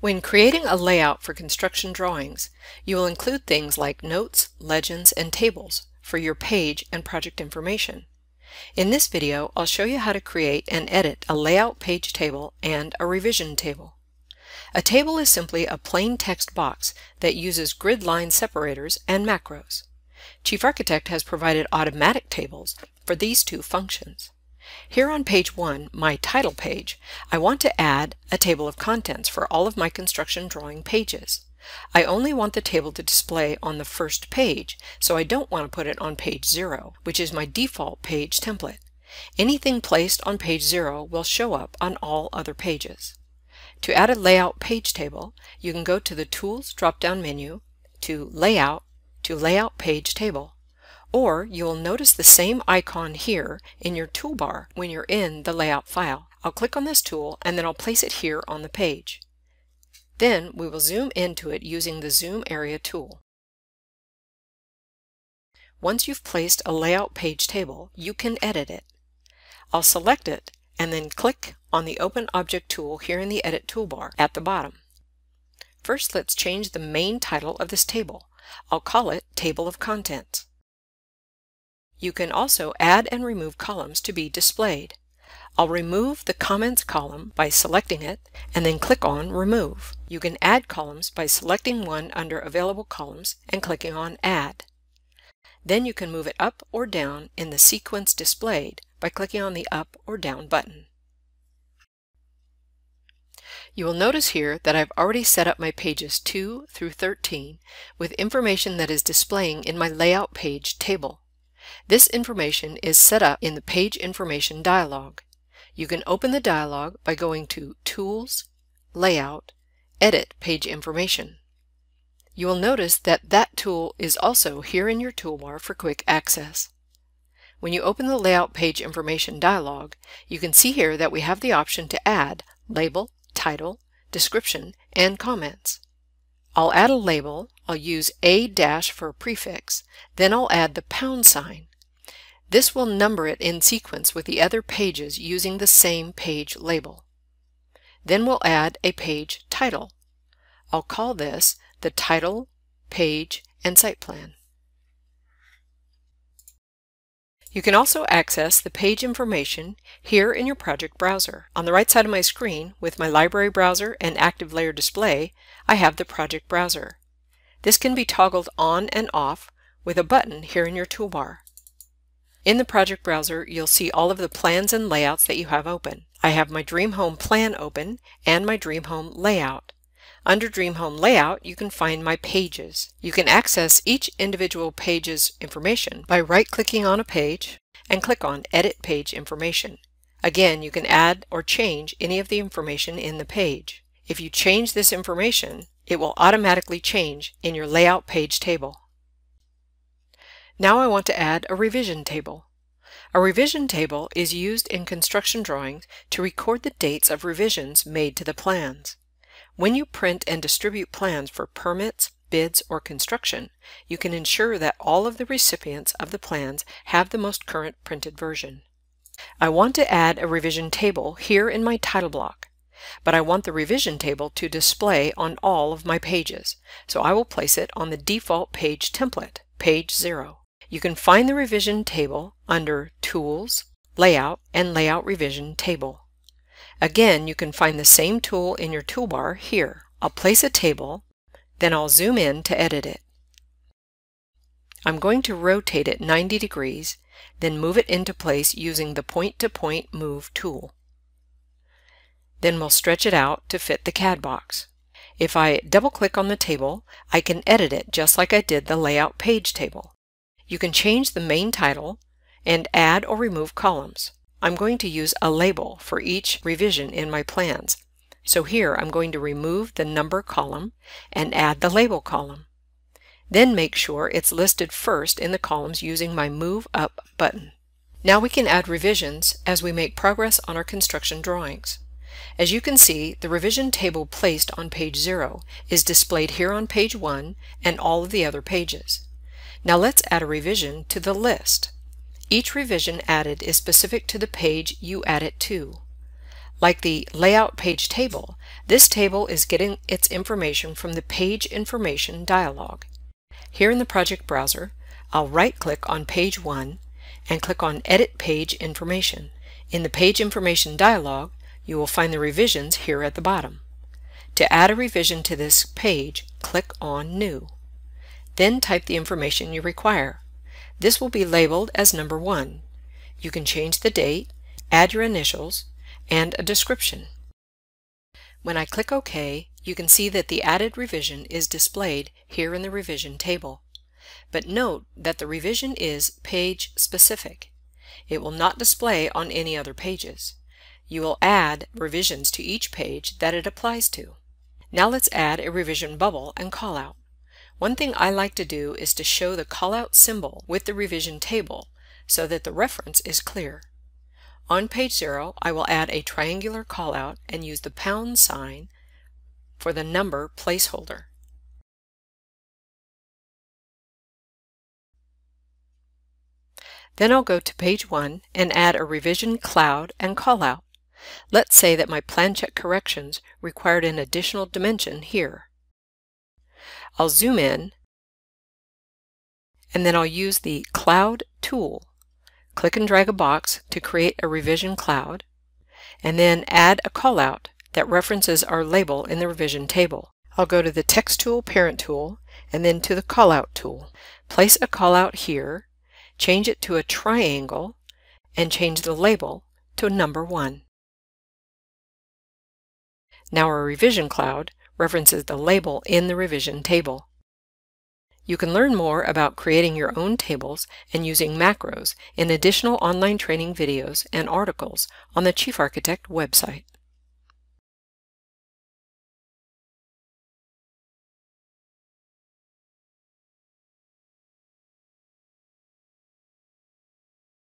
When creating a layout for construction drawings, you will include things like notes, legends, and tables for your page and project information. In this video, I'll show you how to create and edit a layout page table and a revision table. A table is simply a plain text box that uses grid line separators and macros. Chief Architect has provided automatic tables for these two functions. Here on page 1, my title page, I want to add a table of contents for all of my construction drawing pages. I only want the table to display on the first page, so I don't want to put it on page 0, which is my default page template. Anything placed on page 0 will show up on all other pages. To add a layout page table, you can go to the Tools drop-down menu, to Layout, to Layout Page Table or you will notice the same icon here in your toolbar when you're in the layout file. I'll click on this tool and then I'll place it here on the page. Then we will zoom into it using the Zoom Area tool. Once you've placed a layout page table, you can edit it. I'll select it and then click on the Open Object tool here in the Edit toolbar at the bottom. First, let's change the main title of this table. I'll call it Table of Contents. You can also add and remove columns to be displayed. I'll remove the Comments column by selecting it and then click on Remove. You can add columns by selecting one under Available Columns and clicking on Add. Then you can move it up or down in the sequence displayed by clicking on the Up or Down button. You will notice here that I've already set up my pages 2 through 13 with information that is displaying in my Layout Page table. This information is set up in the Page Information dialog. You can open the dialog by going to Tools, Layout, Edit Page Information. You will notice that that tool is also here in your toolbar for quick access. When you open the Layout Page Information dialog, you can see here that we have the option to add label, title, description, and comments. I'll add a label, I'll use a dash for a prefix, then I'll add the pound sign. This will number it in sequence with the other pages using the same page label. Then we'll add a page title. I'll call this the title, page, and site plan. You can also access the page information here in your project browser. On the right side of my screen, with my library browser and active layer display, I have the project browser. This can be toggled on and off with a button here in your toolbar. In the project browser, you'll see all of the plans and layouts that you have open. I have my Dream Home plan open and my Dream Home layout. Under Dream Home Layout, you can find my pages. You can access each individual page's information by right-clicking on a page and click on Edit Page Information. Again, you can add or change any of the information in the page. If you change this information, it will automatically change in your Layout page table. Now I want to add a revision table. A revision table is used in construction drawings to record the dates of revisions made to the plans. When you print and distribute plans for permits, bids, or construction, you can ensure that all of the recipients of the plans have the most current printed version. I want to add a revision table here in my title block, but I want the revision table to display on all of my pages, so I will place it on the default page template, page 0. You can find the revision table under Tools, Layout, and Layout Revision Table. Again, you can find the same tool in your toolbar here. I'll place a table, then I'll zoom in to edit it. I'm going to rotate it 90 degrees, then move it into place using the point-to-point -point move tool. Then we'll stretch it out to fit the CAD box. If I double-click on the table, I can edit it just like I did the layout page table. You can change the main title and add or remove columns. I'm going to use a label for each revision in my plans. So here I'm going to remove the number column and add the label column. Then make sure it's listed first in the columns using my Move Up button. Now we can add revisions as we make progress on our construction drawings. As you can see, the revision table placed on page 0 is displayed here on page 1 and all of the other pages. Now let's add a revision to the list. Each revision added is specific to the page you add it to. Like the Layout Page table, this table is getting its information from the Page Information dialog. Here in the project browser, I'll right-click on Page 1 and click on Edit Page Information. In the Page Information dialog, you will find the revisions here at the bottom. To add a revision to this page, click on New. Then type the information you require. This will be labeled as number 1. You can change the date, add your initials, and a description. When I click OK, you can see that the added revision is displayed here in the revision table. But note that the revision is page specific. It will not display on any other pages. You will add revisions to each page that it applies to. Now let's add a revision bubble and callout. One thing I like to do is to show the callout symbol with the revision table so that the reference is clear. On page 0, I will add a triangular callout and use the pound sign for the number placeholder. Then I'll go to page 1 and add a revision cloud and callout. Let's say that my plan check corrections required an additional dimension here. I'll zoom in and then I'll use the Cloud tool. Click and drag a box to create a revision cloud and then add a callout that references our label in the revision table. I'll go to the Text Tool Parent tool and then to the Callout tool. Place a callout here, change it to a triangle, and change the label to number 1. Now our revision cloud references the label in the revision table. You can learn more about creating your own tables and using macros in additional online training videos and articles on the Chief Architect website.